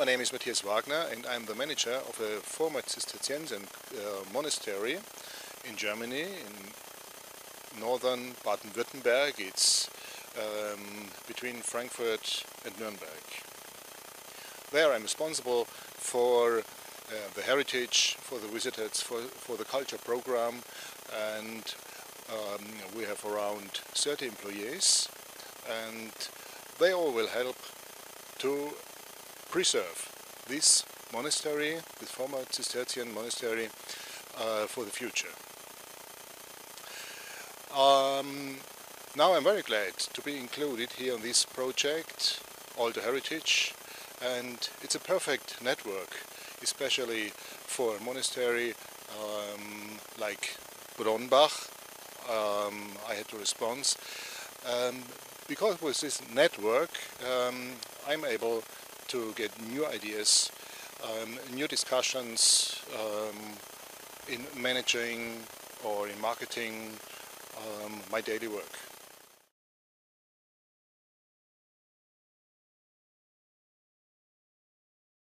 My name is Matthias Wagner and I'm the manager of a former Cistercian uh, monastery in Germany, in northern Baden-Württemberg. It's um, between Frankfurt and Nuremberg. There I'm responsible for uh, the heritage, for the visitors, for, for the culture program and um, we have around 30 employees and they all will help to preserve this monastery, this former Cistercian monastery, uh, for the future. Um, now I'm very glad to be included here on this project, Alter Heritage, and it's a perfect network, especially for a monastery um, like Bronnbach. Um, I had to respond. Um, because with this network um, I'm able to get new ideas, um, new discussions um, in managing or in marketing um, my daily work.